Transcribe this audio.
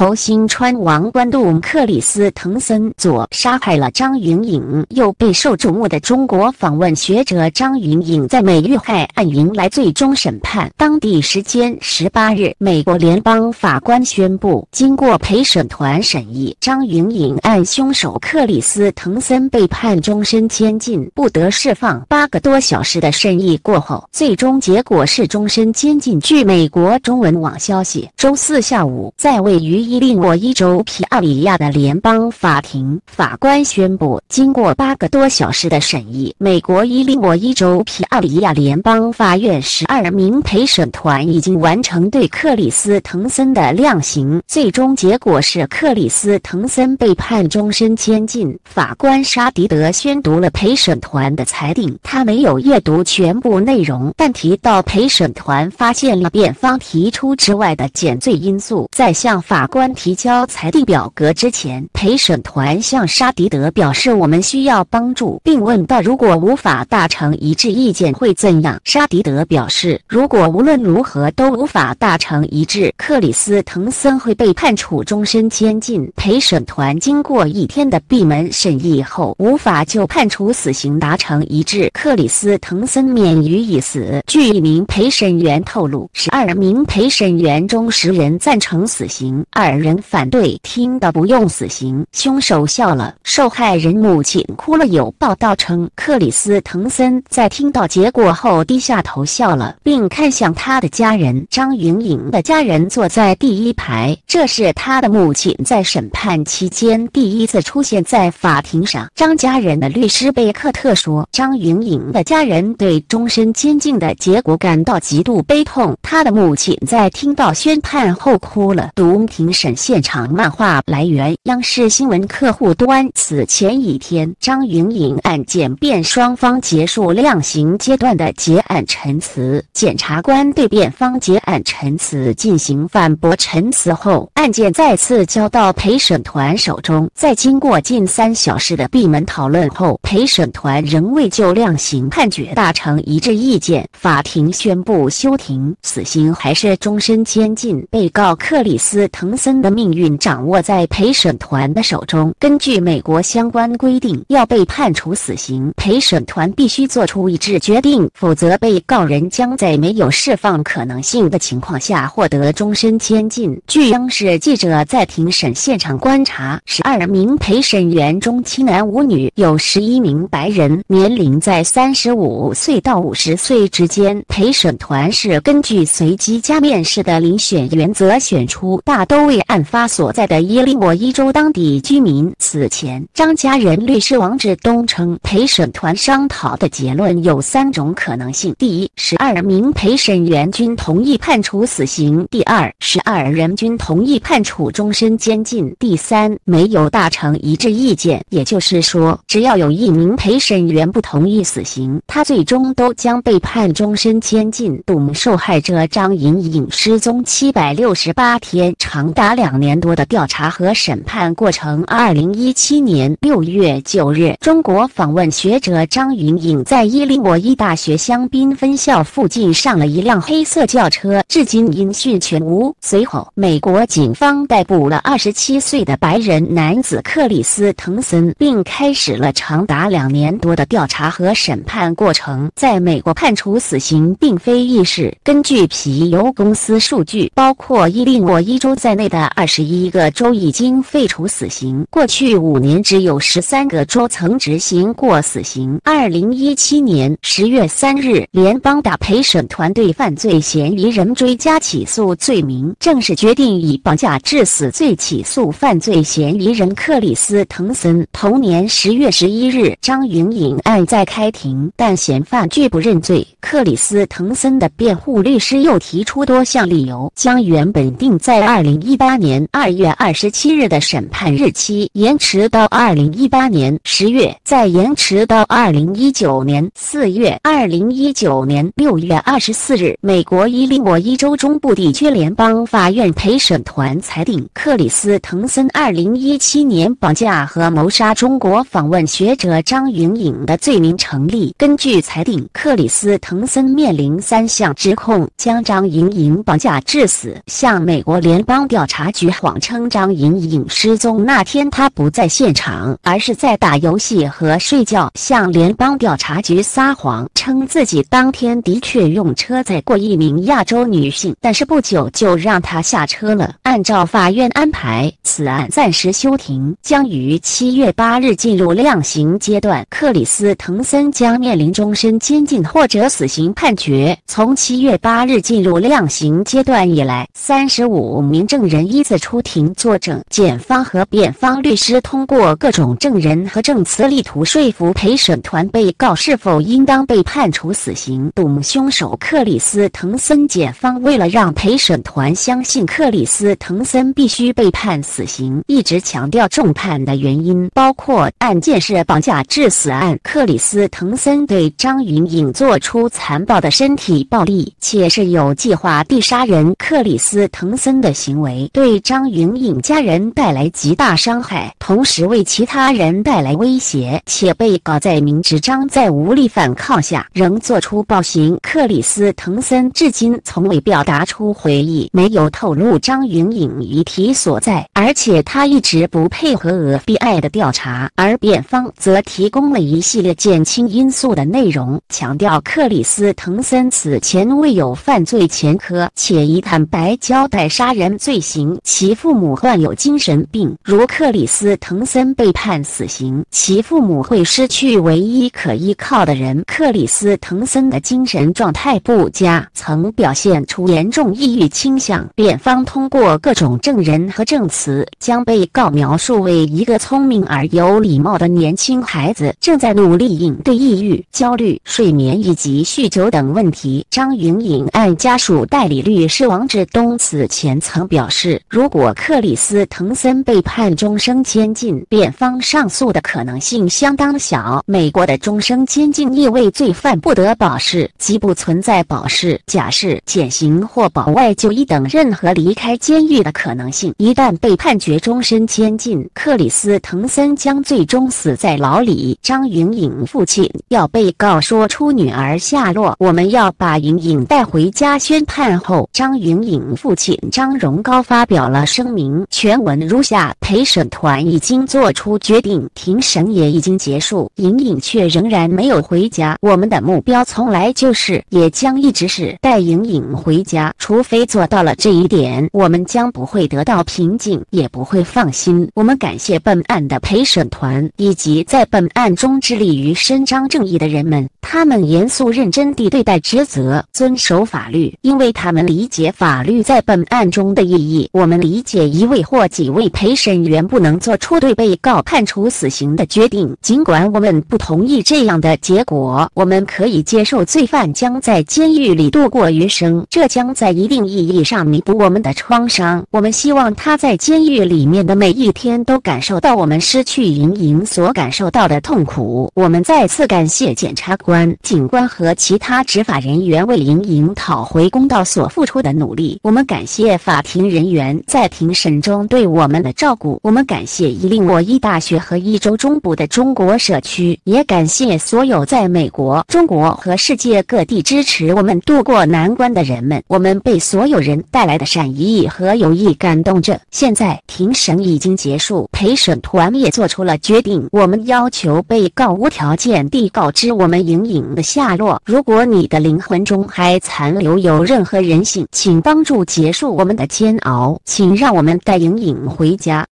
侯兴川王官渡克里斯滕森左杀害了张云颖，又备受瞩目的中国访问学者张云颖在美遇害案迎来最终审判。当地时间十八日，美国联邦法官宣布，经过陪审团审议，张云颖案凶手克里斯滕森被判终身监禁，不得释放。八个多小时的审议过后，最终结果是终身监禁。据美国中文网消息，周四下午，在位于伊利诺伊州皮奥里亚的联邦法庭，法官宣布，经过八个多小时的审议，美国伊利诺伊州皮奥里亚联邦法院十二名陪审团已经完成对克里斯滕森的量刑。最终结果是，克里斯滕森被判终身监禁。法官沙迪德宣读了陪审团的裁定，他没有阅读全部内容，但提到陪审团发现了辩方提出之外的减罪因素。在向法官提交裁定表格之前，陪审团向沙迪德表示：“我们需要帮助。”并问到：“如果无法达成一致意见会怎样？”沙迪德表示：“如果无论如何都无法达成一致，克里斯滕森会被判处终身监禁。”陪审团经过一天的闭门审议后，无法就判处死刑达成一致，克里斯滕森免于一死。据一名陪审员透露，十二名陪审员中十人赞成死刑，二人反对。听到不用死刑，凶手笑了，受害人母亲哭了。有报道称，克里斯滕森在听到结果后低下头笑了，并看向他的家人。张云颖的家人坐在第一排，这是他的母亲在审判期间第一次出现在法庭上。张家人的律师贝克特说：“张云颖的家人对终身监禁的结果感到极度悲痛。他的母亲在听到宣判后哭了。”读庭审现场漫画来源：央视新闻客户端。此前一天，张云颖案件辩双方结束量刑阶段的结案陈词，检察官对辩方结案陈词进行反驳陈词后，案件再次交到陪审团手中。在经过近三小时的闭门讨论后，陪审团仍未就量刑判决达成一致意见，法庭宣布休庭，死刑还是终身监禁。被告克里斯滕森的命运掌握在陪审团的手中。根据美国相关规定，要被判处死刑，陪审团必须做出一致决定，否则被告人将在没有释放可能性的情况下获得终身监禁。据央视记者在庭审现场观察，十二名陪审员中七男五女，有十一名白人，年龄在三十五岁到五十岁之间。陪审团是根据随机加面试的遴选原则选出，大都为案发所在的伊利诺伊州当地居民。此前，张家人律师王志东称，陪审团商讨的结论有三种可能性：第一，十二名陪审员均同意判处死刑；第二，十二人均同意判处终身监禁；第三，没有达成一致意见。也就是说，只要有一名陪审员不同意死刑，他最终都将被判终身监禁。董受害者张莹颖失踪七百六十八天，长达达两年多的调查和审判过程。二零一七年六月九日，中国访问学者张云颖在伊利诺伊大学香槟分校附近上了一辆黑色轿车，至今音讯全无。随后，美国警方逮捕了二十七岁的白人男子克里斯滕森，并开始了长达两年多的调查和审判过程。在美国判处死刑并非易事。根据皮尤公司数据，包括伊利诺伊州在内的二十一个州已经废除死刑。过去五年，只有十三个州曾执行过死刑。二零一七年十月三日，联邦大陪审团对犯罪嫌疑人追加起诉罪名，正式决定以绑架致死罪起诉犯罪嫌疑人克里斯滕森。同年十月十一日，张云颖案再开庭，但嫌犯拒不认罪。克里斯滕森的辩护律师又提出多项理由，将原本定在二零一八年二月二十七日的审判日期延迟到二零一八年十月，再延迟到二零一九年四月。二零一九年六月二十四日，美国伊利诺伊州中部地区联邦法院陪审团裁定，克里斯滕森二零一七年绑架和谋杀中国访问学者张云颖的罪名成立。根据裁定，克里斯滕森面临三项指控：将张云颖绑架致死，向美国联邦调查。查局谎称张莹莹失踪那天她不在现场，而是在打游戏和睡觉，向联邦调查局撒谎，称自己当天的确用车载过一名亚洲女性，但是不久就让她下车了。按照法院安排，此案暂时休庭，将于七月八日进入量刑阶段。克里斯滕森将面临终身监禁或者死刑判决。从七月八日进入量刑阶段以来，三十五名证人依次出庭作证，检方和辩方律师通过各种证人和证词，力图说服陪审团被告是否应当被判处死刑。堵凶手克里斯滕森，检方为了让陪审团相信克里斯滕森必须被判死刑，一直强调重判的原因包括案件是绑架致死案，克里斯滕森对张云颖做出残暴的身体暴力，且是有计划地杀人。克里斯滕森的行为对张云颖家人带来极大伤害，同时为其他人带来威胁。且被告在明知张在无力反抗下仍做出暴行。克里斯滕森至今从未表达出悔意，没有透露张云颖遗体所在，而且他一直不配合 FBI 的调查。而辩方则提供了一系列减轻因素的内容，强调克里斯滕森此前未有犯罪前科，且已坦白交代杀人罪行，其父母患有精神病。如克里斯滕森被判死刑，其父母会失去唯一可依靠的人。克里斯滕森的精神状态不佳，曾表现出严重抑郁倾向。辩方通过各种证人和证词，将被告描述为一个聪明而有礼貌的年轻孩子，正在努力应对抑郁、焦虑、睡眠以及酗酒等问题。张云颖案家属代理律师王。志东此前曾表示，是如果克里斯滕森被判终生监禁，辩方上诉的可能性相当小。美国的终生监禁意味罪犯不得保释，即不存在保释、假释、减刑或保外就医等任何离开监狱的可能性。一旦被判决终身监禁，克里斯滕森将最终死在牢里。张云颖父亲要被告说出女儿下落，我们要把云颖带回家宣判后，张云。颖父亲张荣高发表了声明，全文如下：陪审团已经做出决定，庭审也已经结束，莹莹却仍然没有回家。我们的目标从来就是，也将一直是带莹莹回家。除非做到了这一点，我们将不会得到平静，也不会放心。我们感谢本案的陪审团以及在本案中致力于伸张正义的人们，他们严肃认真地对待职责，遵守法律，因为他们理解法。法律在本案中的意义，我们理解一位或几位陪审员不能做出对被告判处死刑的决定，尽管我们不同意这样的结果，我们可以接受罪犯将在监狱里度过余生，这将在一定意义上弥补我们的创伤。我们希望他在监狱里面的每一天都感受到我们失去莹莹所感受到的痛苦。我们再次感谢检察官、警官和其他执法人员为莹莹讨回公道所付出的努力。我们感谢法庭人员在庭审中对我们的照顾。我们感谢伊利诺伊大学和一周中部的中国社区，也感谢所有在美国、中国和世界各地支持我们度过难关的人们。我们被所有人带来的善意和友谊感动着。现在庭审已经结束，陪审团也做出了决定。我们要求被告无条件地告知我们莹莹的下落。如果你的灵魂中还残留有任何人性，请。帮助结束我们的煎熬，请让我们带莹莹回家。